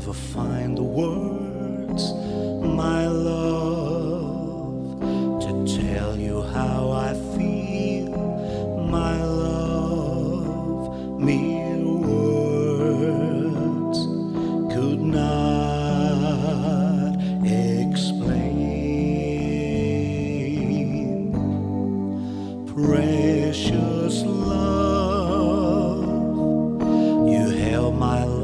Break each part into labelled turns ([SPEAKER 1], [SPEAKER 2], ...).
[SPEAKER 1] never find the words, my love, to tell you how I feel, my love. Mere words could not explain. Precious love, you held my life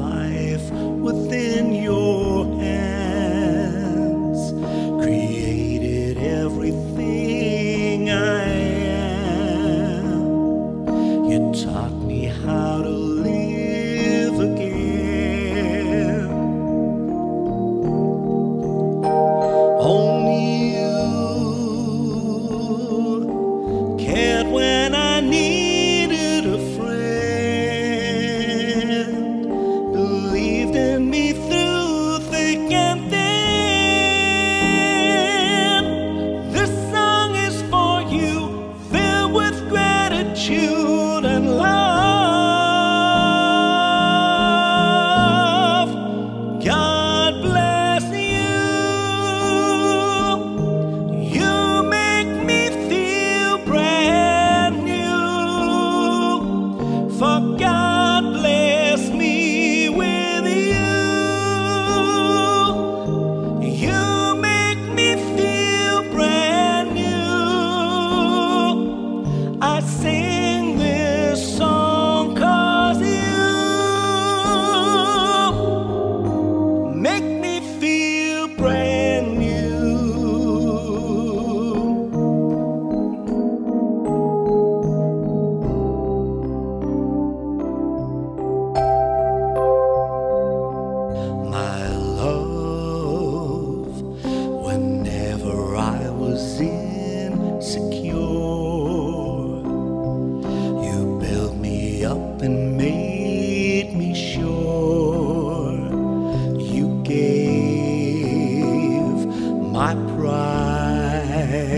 [SPEAKER 1] my pride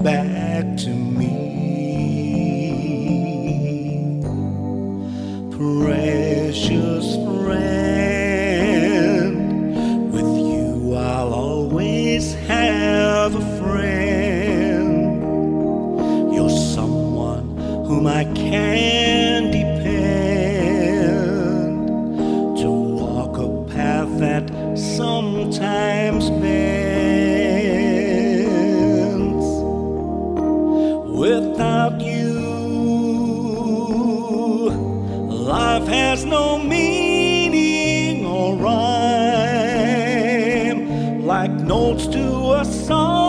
[SPEAKER 1] back to me. Precious friend, with you I'll always have a friend. You're someone whom I can depend to walk a path that sometimes bends. Life has no meaning or rhyme, like notes to a song